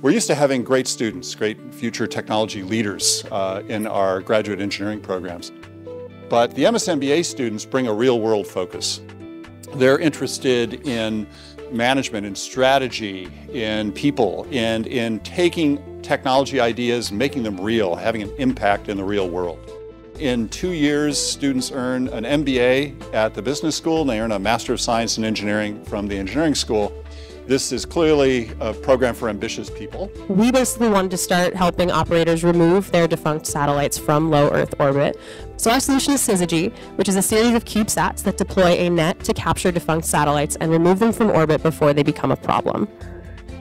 We're used to having great students, great future technology leaders uh, in our graduate engineering programs. But the MSMBA students bring a real world focus. They're interested in management and strategy, in people, and in taking technology ideas, making them real, having an impact in the real world. In two years, students earn an MBA at the business school and they earn a Master of Science in Engineering from the engineering school. This is clearly a program for ambitious people. We basically wanted to start helping operators remove their defunct satellites from low Earth orbit. So our solution is Syzygy, which is a series of CubeSats that deploy a net to capture defunct satellites and remove them from orbit before they become a problem.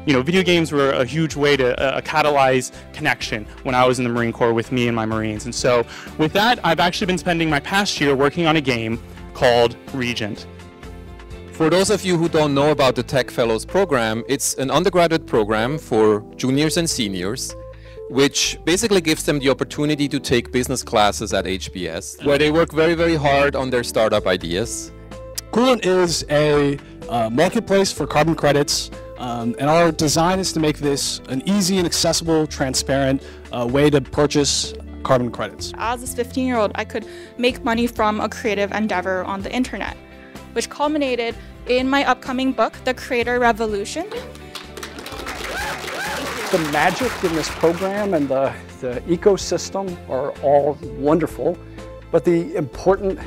You know, video games were a huge way to uh, catalyze connection when I was in the Marine Corps with me and my Marines. And so with that, I've actually been spending my past year working on a game called Regent. For those of you who don't know about the Tech Fellows program, it's an undergraduate program for juniors and seniors, which basically gives them the opportunity to take business classes at HBS, where they work very, very hard on their startup ideas. Coolant is a uh, marketplace for carbon credits, um, and our design is to make this an easy and accessible, transparent uh, way to purchase carbon credits. As a 15 year old, I could make money from a creative endeavor on the internet which culminated in my upcoming book, The Creator Revolution. The magic in this program and the, the ecosystem are all wonderful, but the important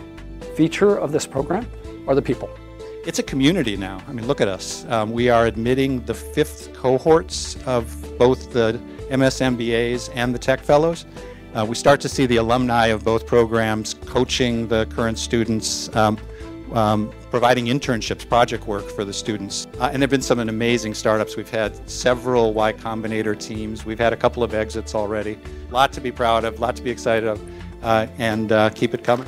feature of this program are the people. It's a community now. I mean, look at us. Um, we are admitting the fifth cohorts of both the MSMBAs and the Tech Fellows. Uh, we start to see the alumni of both programs coaching the current students. Um, um, providing internships, project work for the students. Uh, and there have been some amazing startups. We've had several Y Combinator teams. We've had a couple of exits already. A lot to be proud of, a lot to be excited of, uh, and uh, keep it coming.